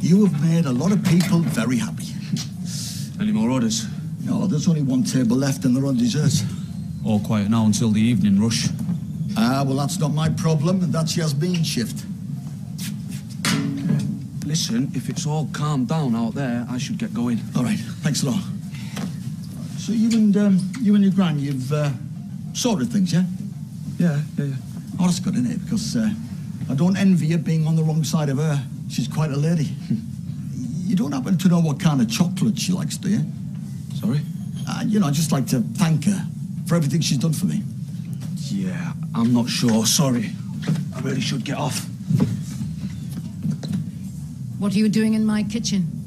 You have made a lot of people very happy. Any more orders? No, there's only one table left and they're on dessert. All quiet now until the evening rush. Ah, well, that's not my problem. That's Yasmeen's shift. Listen, if it's all calmed down out there, I should get going. All right, thanks a lot. So you and um, you and your gran, you've uh, sorted things, yeah? Yeah, yeah, yeah. Oh, that's good, isn't it? Because uh, I don't envy you being on the wrong side of her. She's quite a lady. you don't happen to know what kind of chocolate she likes, do you? Sorry? Uh, you know, I'd just like to thank her for everything she's done for me. Yeah, I'm not sure. Sorry. I really should get off. What are you doing in my kitchen?